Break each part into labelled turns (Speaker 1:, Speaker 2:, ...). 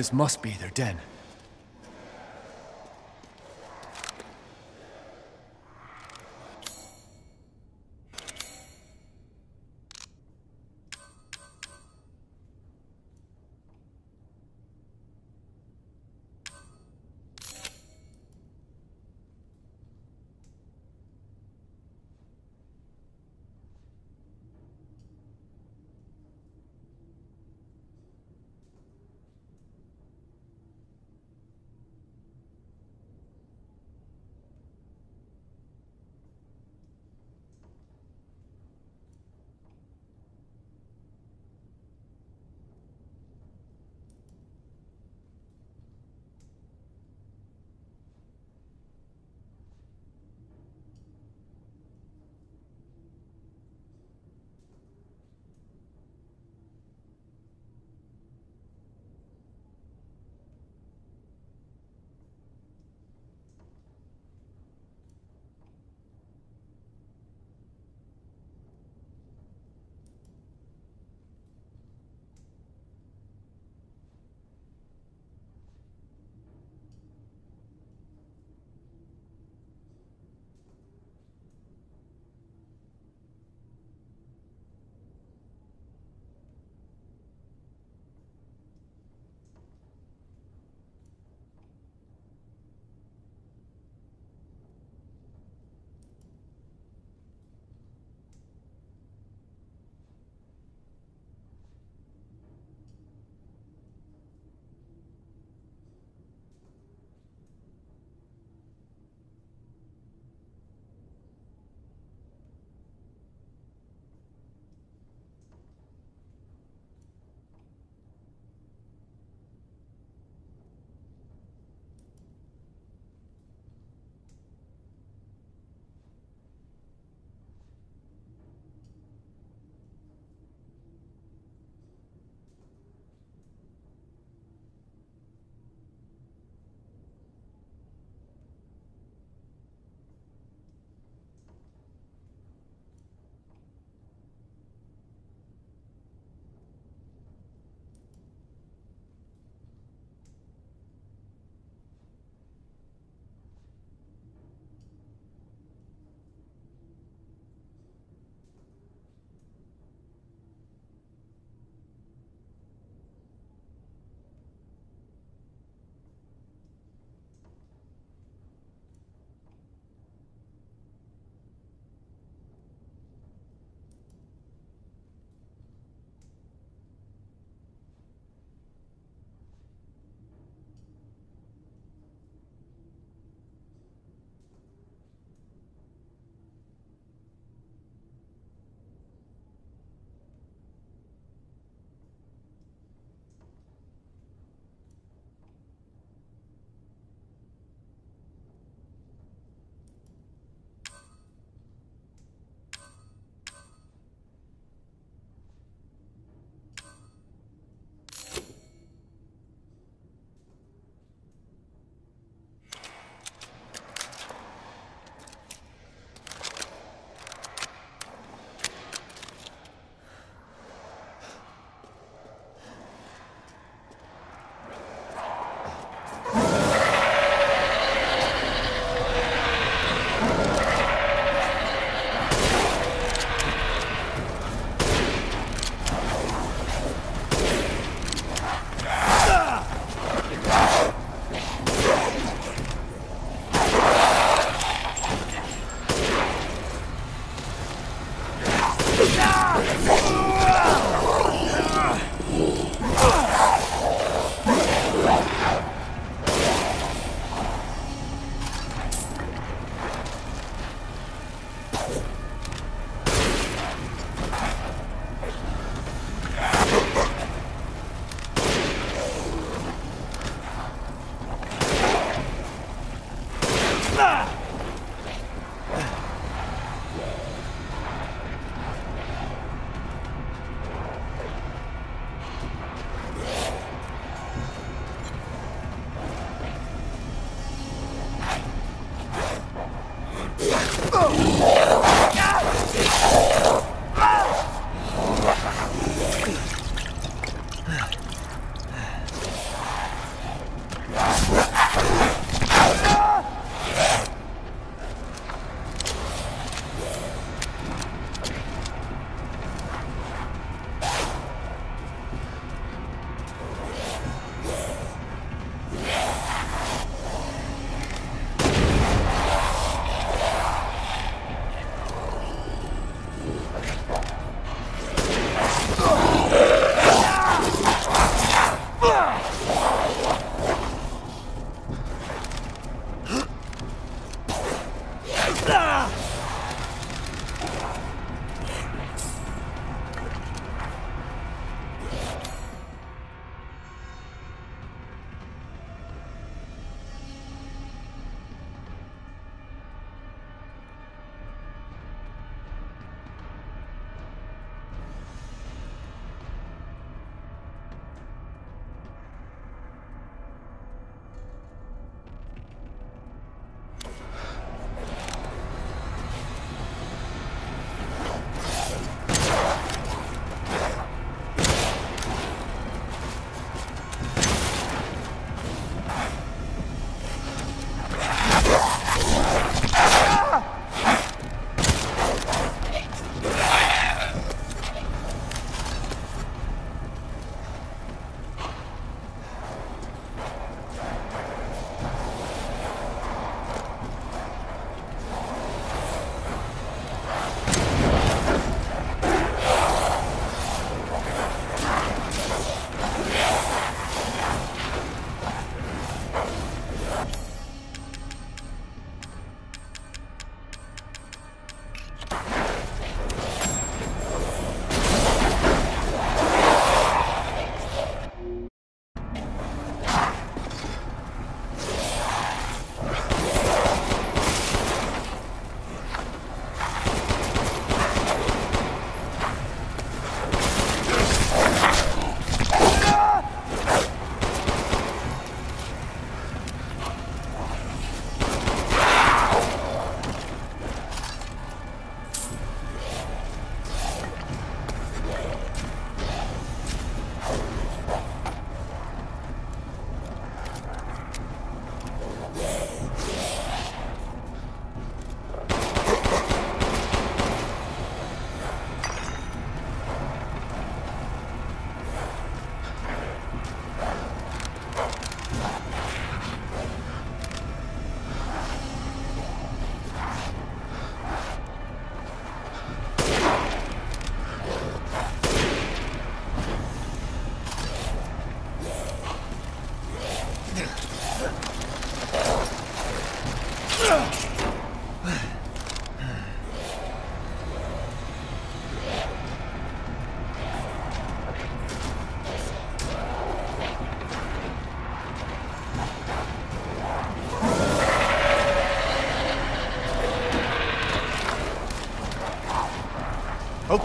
Speaker 1: This must be their den. Well,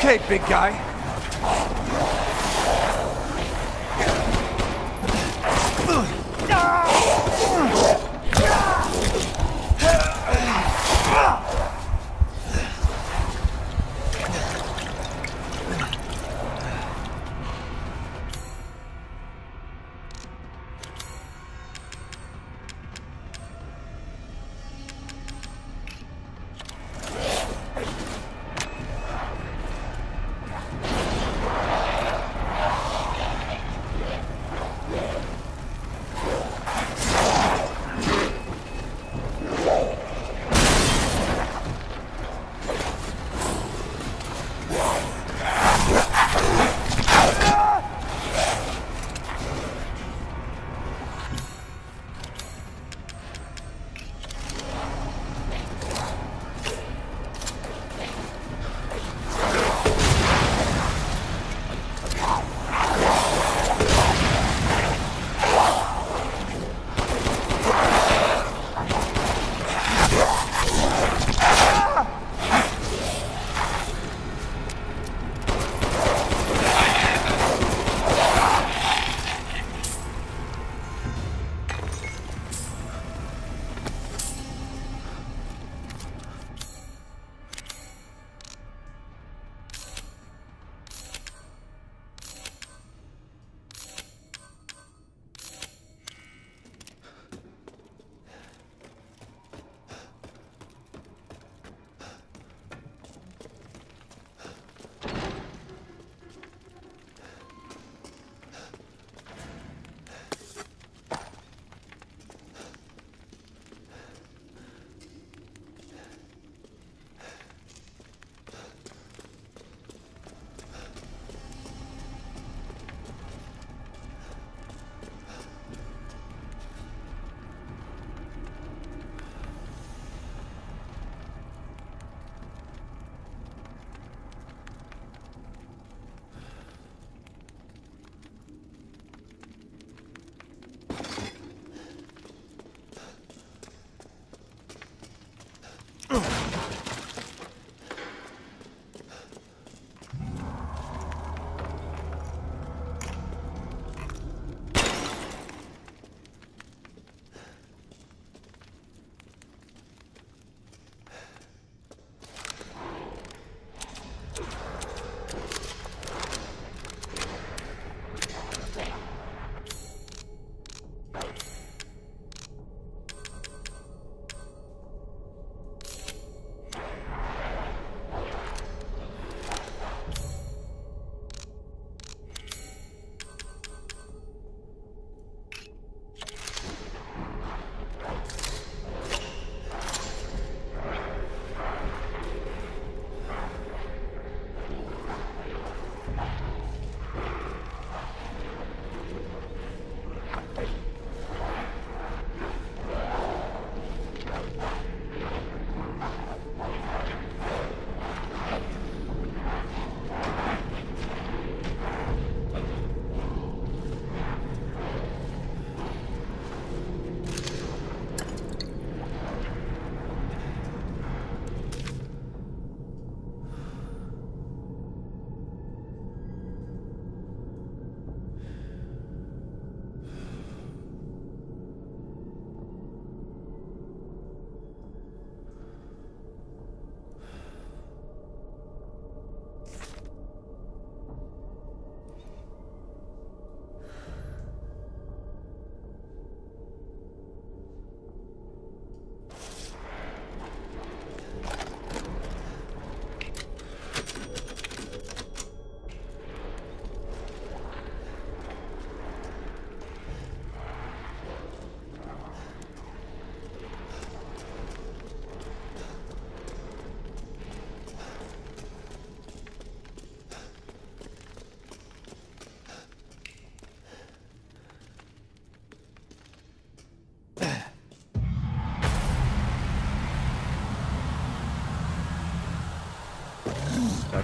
Speaker 1: okay, big guy?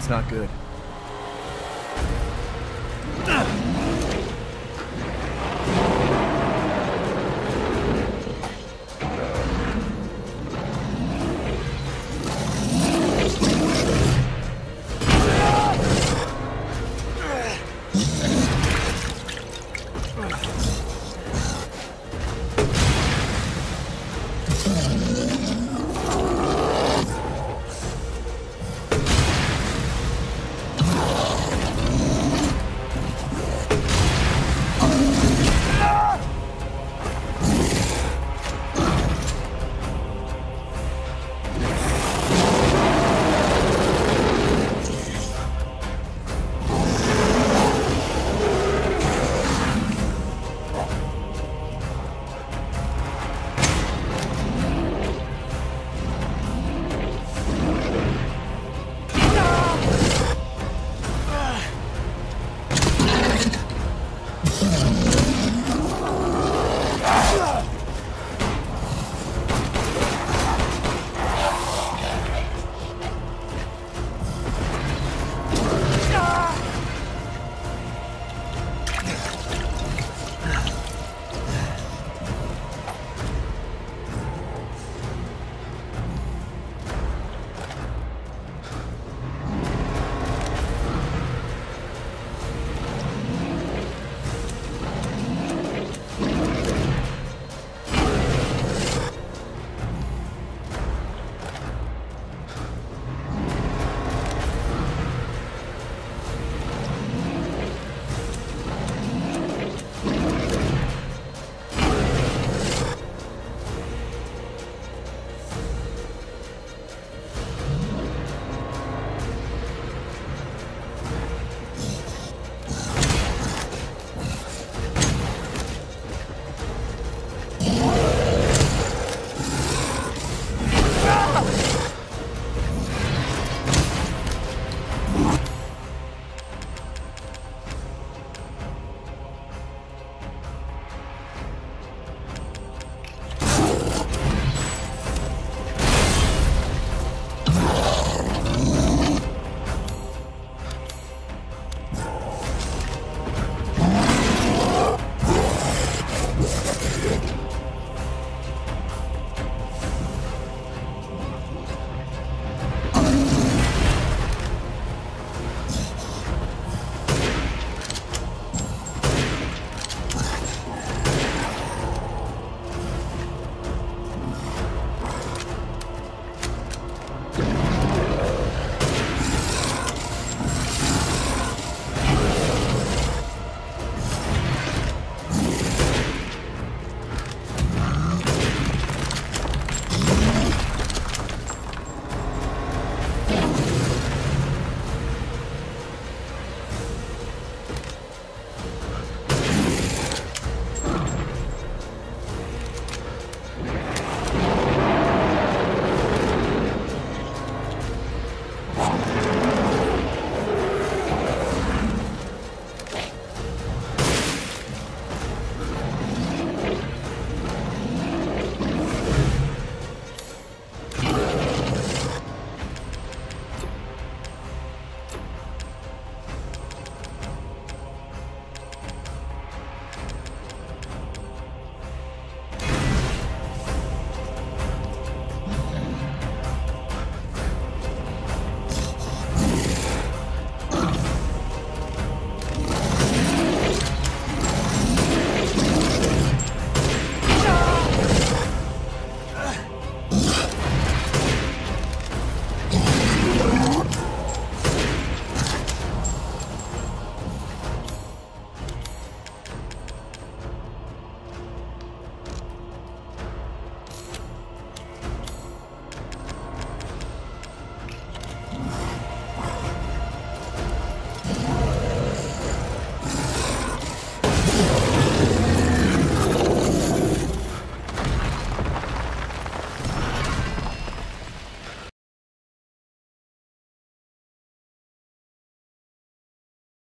Speaker 1: That's not good.